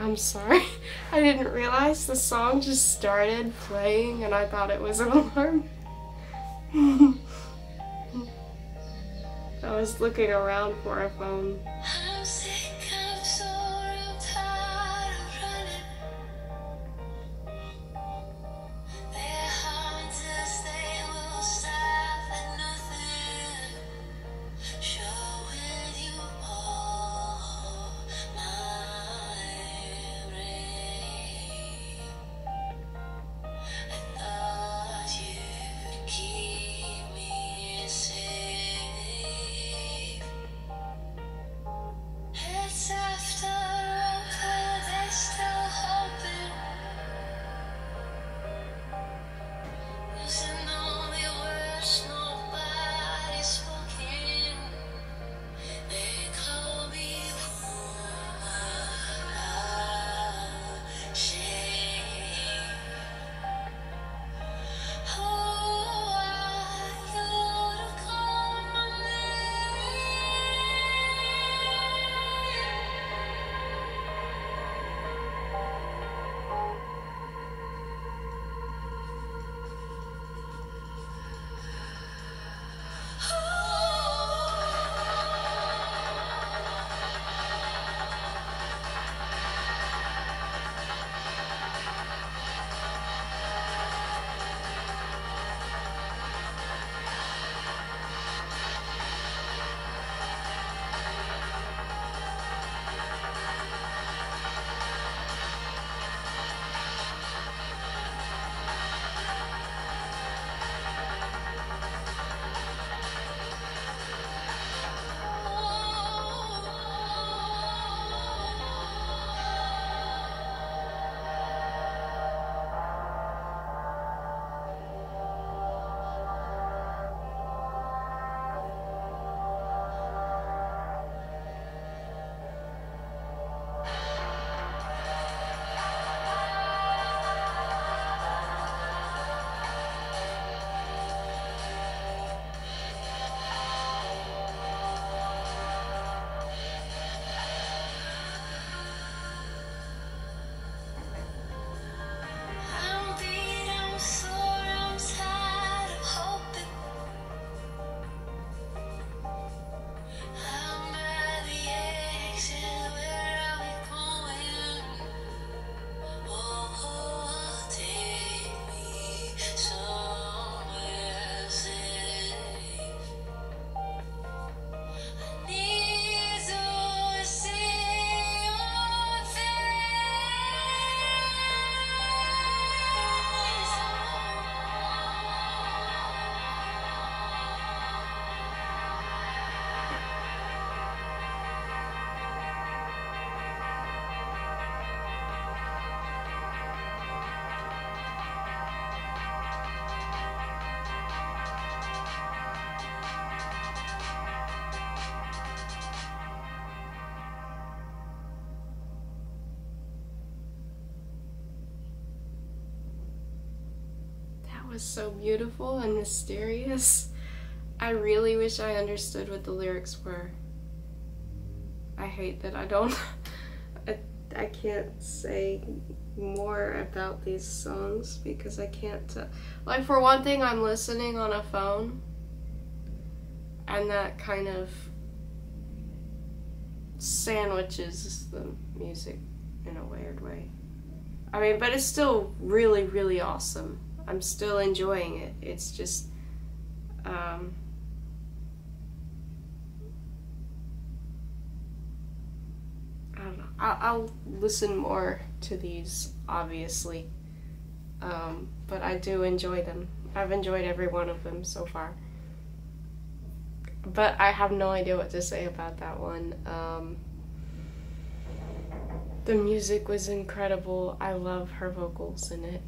I'm sorry. I didn't realize the song just started playing and I thought it was an alarm. I was looking around for a phone. was so beautiful and mysterious. I really wish I understood what the lyrics were. I hate that I don't. I, I can't say more about these songs because I can't. T- like, for one thing, I'm listening on a phone, and that kind of sandwiches the music in a weird way. I mean, but it's still really, really awesome. I'm still enjoying it. It's just, um, I don't know. I'll, I'll listen more to these, obviously. Um, but I do enjoy them. I've enjoyed every one of them so far. But I have no idea what to say about that one. Um, the music was incredible. I love her vocals in it.